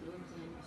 Kate